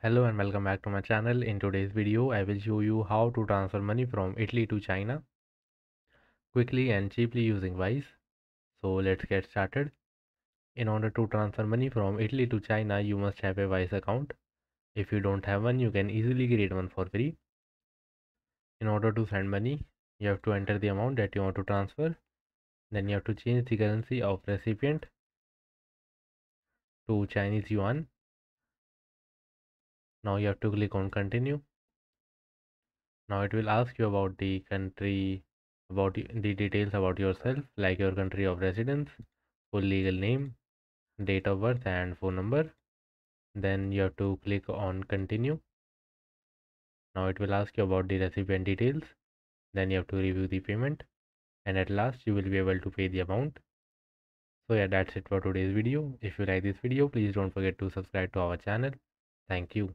Hello and welcome back to my channel. In today's video, I will show you how to transfer money from Italy to China quickly and cheaply using Wise. So let's get started. In order to transfer money from Italy to China, you must have a Wise account. If you don't have one, you can easily create one for free. In order to send money, you have to enter the amount that you want to transfer. Then you have to change the currency of recipient to Chinese yuan now you have to click on continue. Now it will ask you about the country about the details about yourself like your country of residence full legal name date of birth and phone number. Then you have to click on continue. Now it will ask you about the recipient details. Then you have to review the payment. And at last you will be able to pay the amount. So yeah that's it for today's video. If you like this video please don't forget to subscribe to our channel. Thank you